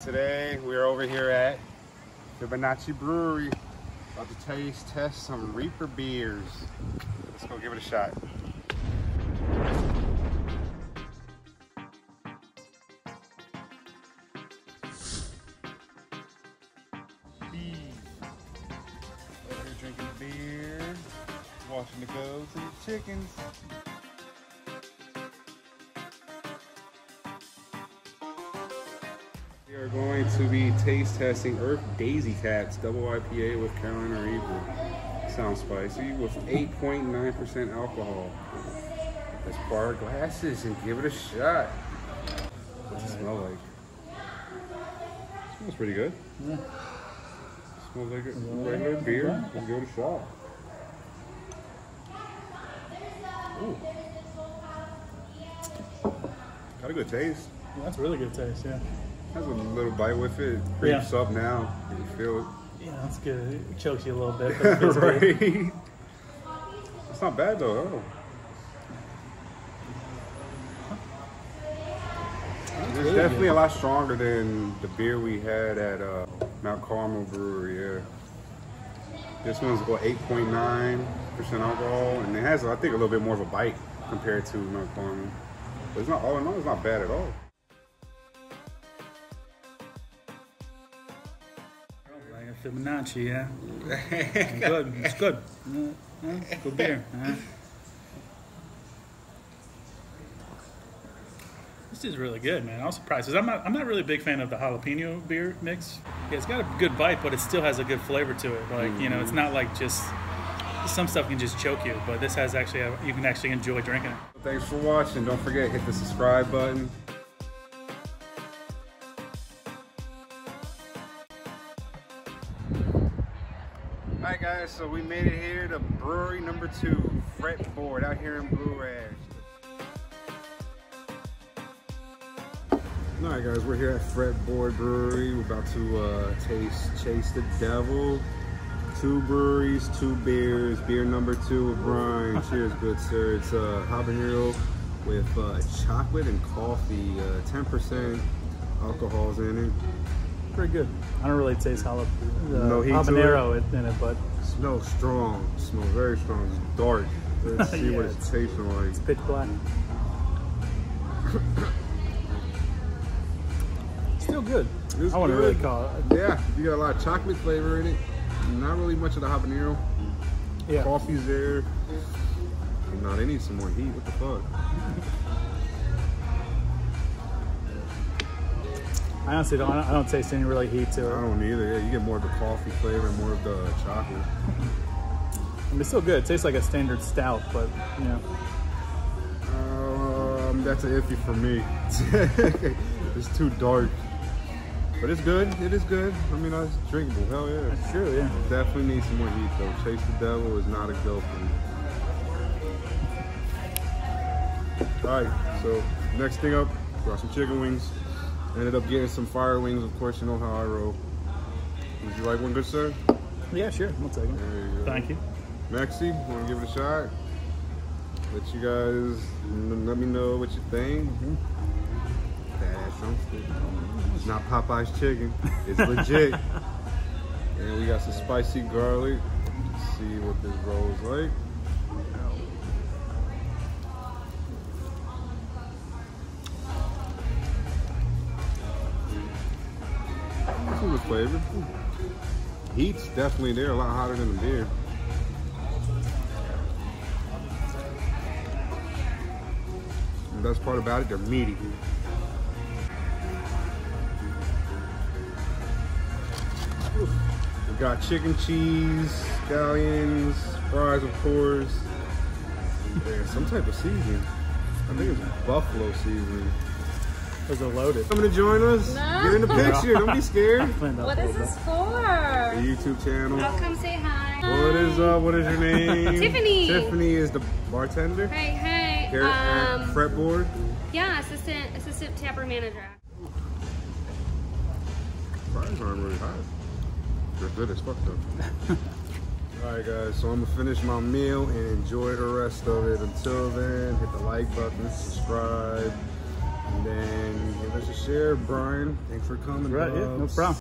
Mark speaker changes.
Speaker 1: Today we are over here at the Fibonacci Brewery, about to taste test some Reaper beers. Let's go give it a shot. Here drinking beer, watching the goats and the chickens. We are going to be taste testing Earth Daisy Cap Double IPA with Carolina Reaper. Sounds spicy with 8.9% alcohol. Let's pour our glasses and give it a shot. What's it smell like? smells pretty good.
Speaker 2: Yeah.
Speaker 1: Smells like a regular beer. Let's give it a shot. Ooh. Got a good taste.
Speaker 2: That's a really good taste, yeah.
Speaker 1: Has a little bite with it. It creeps up now. You feel it.
Speaker 2: Yeah, that's good. It chokes you a little bit. But good.
Speaker 1: right. It's not bad though. Oh. It's definitely a lot stronger than the beer we had at uh, Mount Carmel Brewery. Yeah. This one's about 8.9% alcohol, and it has, I think, a little bit more of a bite compared to Mount Carmel. But it's not all in all, it's not bad at all.
Speaker 2: Fibonacci, yeah. It's good. It's good. Yeah, yeah, good beer. yeah. This is really good, man. I was surprised 'cause I'm not. I'm not really a big fan of the jalapeno beer mix. Yeah, it's got a good bite, but it still has a good flavor to it. Like you know, it's not like just some stuff can just choke you, but this has actually a, you can actually enjoy drinking it.
Speaker 1: Thanks for watching. Don't forget, hit the subscribe button. Alright guys, so we made it here to brewery number two, Fretboard, out here in Blue Ridge. Alright guys, we're here at Fretboard Brewery. We're about to uh, taste Chase the Devil. Two breweries, two beers. Beer number two with Brian. Cheers, good sir. It's uh, habanero with uh, chocolate and coffee. Uh, 10% alcohol's in it.
Speaker 2: Pretty good. I don't really taste jalap- uh,
Speaker 1: No to
Speaker 2: habanero in it, but
Speaker 1: Smells strong. Smells very strong. It's dark. Let's see what
Speaker 2: Yeah,
Speaker 1: it's tasting like.
Speaker 2: it's pitch black. Still good.
Speaker 1: It's
Speaker 2: I wouldn't
Speaker 1: good.
Speaker 2: really call it.
Speaker 1: Yeah, you got a lot of chocolate flavor in it. Not really much of the habanero.
Speaker 2: Yeah.
Speaker 1: Coffee's there. No, they need some more heat. What the fuck?
Speaker 2: I honestly don't. I don't taste any really heat to it.
Speaker 1: I don't either. Yeah, you get more of the coffee flavor, more of the chocolate.
Speaker 2: I mean, it's still good. It tastes like a standard stout, but you know,
Speaker 1: Um, that's an iffy for me. it's too dark. But it's good. It is good. I mean, it's drinkable. Hell yeah.
Speaker 2: it's true. Yeah.
Speaker 1: Definitely need some more heat though. Chase the Devil is not a go for me. Alright, so next thing up, got some chicken wings. Ended up getting some fire wings, of course, you know how I roll. Would you like one, good sir?
Speaker 2: Yeah, sure. One second.
Speaker 1: There you go.
Speaker 2: Thank you.
Speaker 1: Maxie, wanna give it a shot? Let you guys let me know what you think. Mm-hmm. That sounds good. It's not Popeye's chicken. It's legit. and we got some spicy garlic. Let's see what this rolls like. Good flavor. Heat's definitely there, a lot hotter than the beer. And the best part about it, they're meaty. We got chicken cheese, scallions, fries, of course. There's some type of seasoning. I think it's buffalo seasoning.
Speaker 2: Those are loaded.
Speaker 1: Coming to join us?
Speaker 3: No.
Speaker 1: Get in the picture. Don't be scared.
Speaker 2: Cleaned up
Speaker 3: What
Speaker 2: a
Speaker 3: is
Speaker 2: little
Speaker 3: this
Speaker 2: bit.
Speaker 3: for?
Speaker 1: The YouTube channel.
Speaker 3: I'll come say hi.
Speaker 1: What is up? What is your name?
Speaker 3: Tiffany.
Speaker 1: Tiffany is the bartender
Speaker 3: Hey, hey.
Speaker 1: here at
Speaker 3: Um,
Speaker 1: Fretboard.
Speaker 3: yeah, assistant assistant tapper manager.
Speaker 1: Fries aren't really hot. They're good as fuck though. Alright guys, so I'm gonna finish my meal and enjoy the rest of it. Until then, hit the like button, subscribe, And then give us a share, Brian. Thanks for coming.
Speaker 2: Right, yeah, no problem.